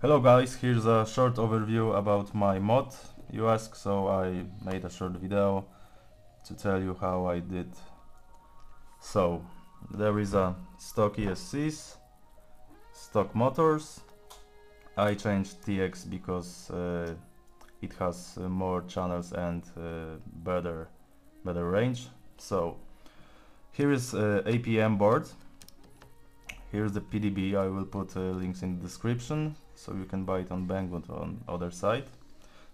Hello guys, here's a short overview about my mod you ask, so I made a short video to tell you how I did. So, there is a stock ESCs, stock motors, I changed TX because uh, it has uh, more channels and uh, better better range. So, here is uh, APM board, here's the PDB, I will put uh, links in the description so you can buy it on Banggood on other side.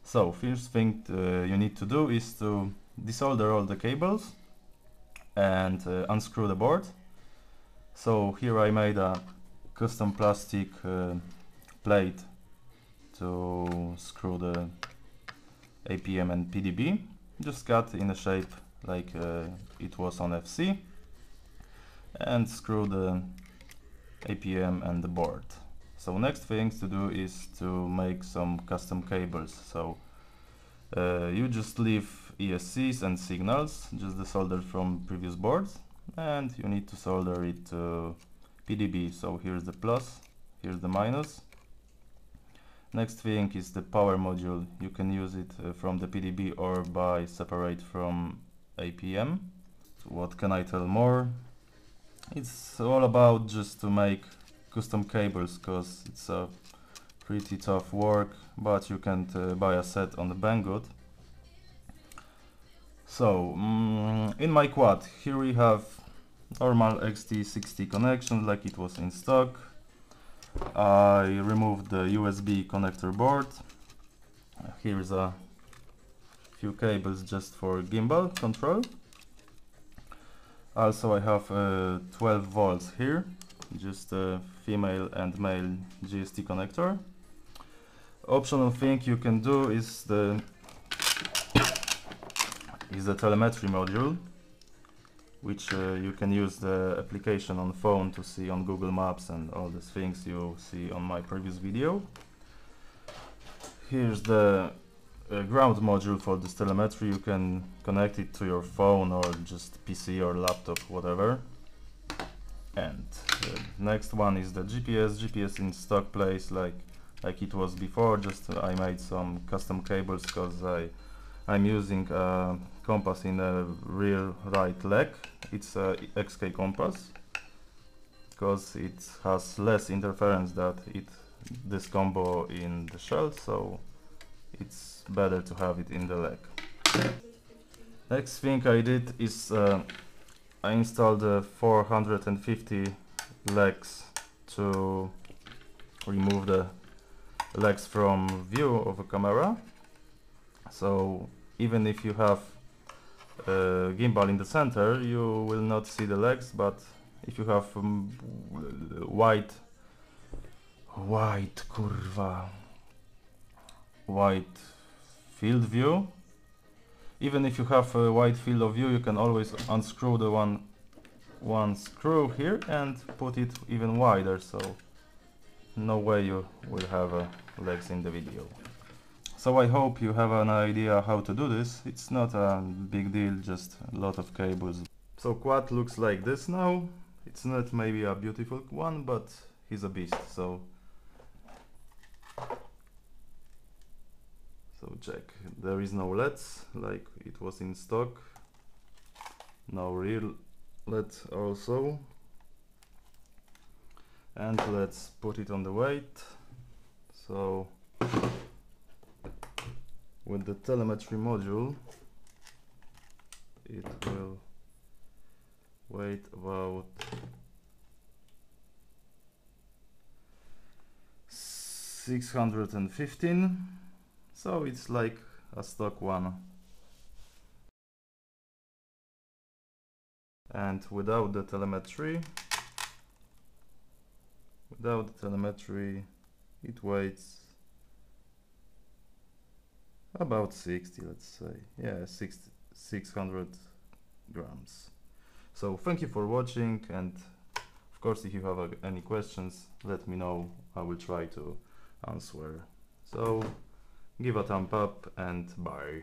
So first thing uh, you need to do is to desolder all the cables and uh, unscrew the board. So here I made a custom plastic uh, plate to screw the APM and PDB. Just cut in a shape like uh, it was on FC and screw the APM and the board. So next thing to do is to make some custom cables. So uh, you just leave ESCs and signals, just the solder from previous boards, and you need to solder it to PDB. So here's the plus, here's the minus. Next thing is the power module. You can use it uh, from the PDB or by separate from APM. So what can I tell more? It's all about just to make custom cables because it's a pretty tough work but you can uh, buy a set on the Banggood. So mm, in my quad here we have normal XT60 connection like it was in stock. I removed the USB connector board. Here's a few cables just for gimbal control also I have uh, 12 volts here just a female and male JST connector. Optional thing you can do is the is the telemetry module which uh, you can use the application on phone to see on Google Maps and all these things you see on my previous video. Here's the uh, ground module for this telemetry. You can connect it to your phone or just PC or laptop, whatever. And the next one is the GPS GPS in stock place like like it was before. Just uh, I made some custom cables because I I'm using a compass in a rear right leg. It's a XK compass because it has less interference that it this combo in the shell. So it's better to have it in the leg next thing I did is uh, I installed the 450 legs to remove the legs from view of a camera. So even if you have a gimbal in the center you will not see the legs but if you have um, white wide kurwa wide field view. Even if you have a wide field of view you can always unscrew the one one screw here and put it even wider so no way you will have uh, legs in the video. So I hope you have an idea how to do this. It's not a big deal just a lot of cables. So quad looks like this now. It's not maybe a beautiful one but he's a beast so so check. There is no LEDs like it was in stock. No real LED also. And let's put it on the weight. So with the telemetry module it will weight about 615 so it's like a stock one. And without the telemetry without the telemetry it weighs about 60 let's say. Yeah 60, 600 grams. So thank you for watching and of course if you have uh, any questions let me know. I will try to answer. So give a thumb up and bye